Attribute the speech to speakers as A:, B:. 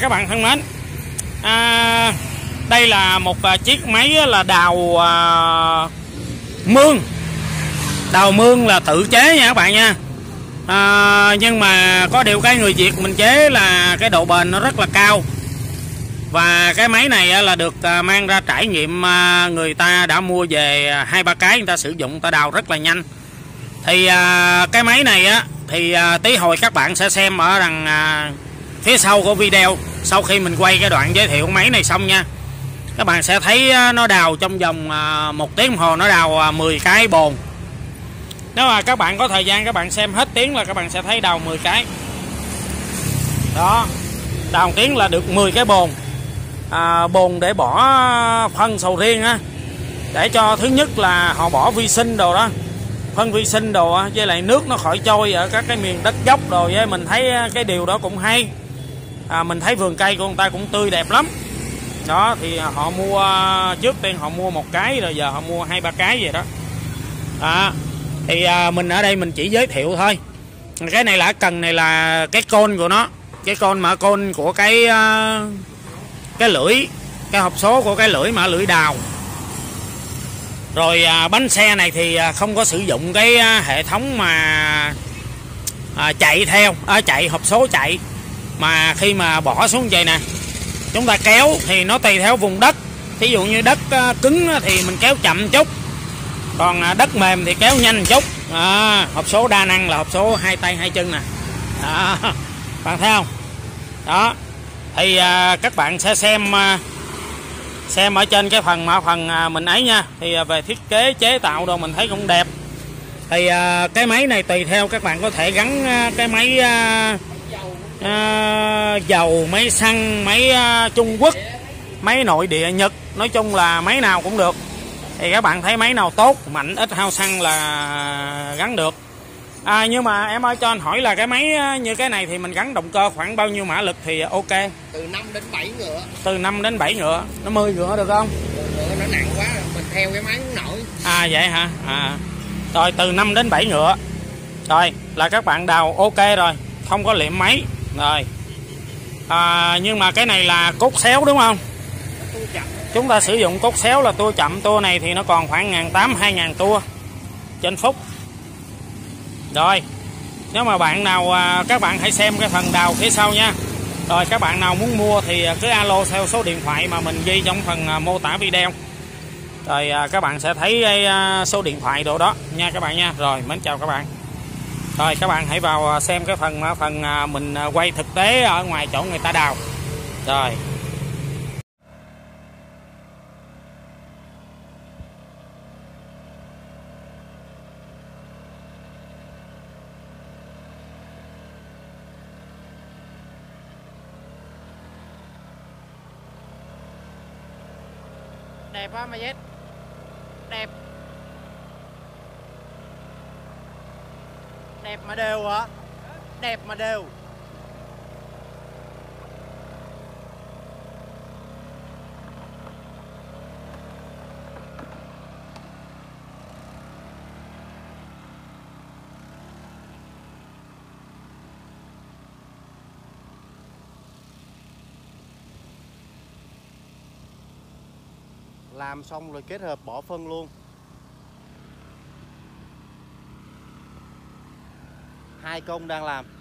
A: các bạn thân mến. À, đây là một à, chiếc máy là đào à, mương. Đào mương là tự chế nha các bạn nha. À, nhưng mà có điều cái người Việt mình chế là cái độ bền nó rất là cao. Và cái máy này là được à, mang ra trải nghiệm à, người ta đã mua về hai ba cái người ta sử dụng người ta đào rất là nhanh. Thì à, cái máy này á thì tí hồi các bạn sẽ xem ở rằng phía sau của video sau khi mình quay cái đoạn giới thiệu máy này xong nha các bạn sẽ thấy à, nó đào trong vòng à, một tiếng hồ nó đào à, 10 cái bồn. Nếu mà các bạn có thời gian các bạn xem hết tiếng là các bạn sẽ thấy đào 10 cái. Đó đào tiếng là được 10 cái bồn. À, bồn để bỏ phân sầu riêng á để cho thứ nhất là họ bỏ vi sinh đồ đó phân vi sinh đồ với lại nước nó khỏi trôi ở các cái miền đất dốc đồ với mình thấy cái điều đó cũng hay à, mình thấy vườn cây của người ta cũng tươi đẹp lắm. Đó thì họ mua trước tiên họ mua một cái rồi giờ họ mua hai ba cái vậy đó. À, thì à, mình ở đây mình chỉ giới thiệu thôi. Cái này là cần này là cái côn của nó. Cái côn mà côn của cái à, cái lưỡi. Cái hộp số của cái lưỡi mà lưỡi đào. Rồi à, bánh xe này thì à, không có sử dụng cái à, hệ thống mà à, chạy theo à, chạy hộp số chạy mà khi mà bỏ xuống vậy nè chúng ta kéo thì nó tùy theo vùng đất. Thí dụ như đất à, cứng thì mình kéo chậm chút. Còn à, đất mềm thì kéo nhanh chút. À, hộp số đa năng là hộp số hai tay hai chân nè. Đó. À, bạn thấy không? Đó. Thì à, các bạn sẽ xem à, xem ở trên cái phần mà phần à, mình ấy nha. Thì à, về thiết kế chế tạo đồ mình thấy cũng đẹp. Thì à, cái máy này tùy theo các bạn có thể gắn à, cái máy à, à, dầu máy xăng máy à, Trung Quốc máy nội địa Nhật. Nói chung là máy nào cũng được. Thì các bạn thấy máy nào tốt mạnh ít hao xăng là gắn được. À, nhưng mà em ơi cho anh hỏi là cái máy như cái này thì mình gắn động cơ khoảng bao nhiêu mã lực thì ok?
B: Từ 5 đến 7 ngựa.
A: Từ 5 đến 7 ngựa. Nó 10 ngựa được không?
B: Ngựa nó nặng quá mình theo cái máy không nổi.
A: À vậy hả? À. Rồi từ 5 đến 7 ngựa. Rồi là các bạn đào ok rồi. Không có liệm máy rồi. À, nhưng mà cái này là cốt xéo đúng không? Chúng ta sử dụng cốt xéo là tua chậm tua này thì nó còn khoảng ngàn tám hai ngàn tua trên phút. Rồi nếu mà bạn nào à, các bạn hãy xem cái phần đào phía sau nha. Rồi các bạn nào muốn mua thì cứ alo theo số điện thoại mà mình ghi trong phần à, mô tả video. Rồi à, các bạn sẽ thấy số điện thoại đồ đó nha các bạn nha. Rồi mến chào các bạn rồi, các bạn hãy vào à, xem cái phần à, phần à, mình quay thực tế ở ngoài chỗ người ta đào. Rồi.
B: Đẹp quá mà chết đẹp. Đẹp mà đều hả đẹp mà đều. Làm xong rồi kết hợp bỏ phân luôn. Hai công đang làm.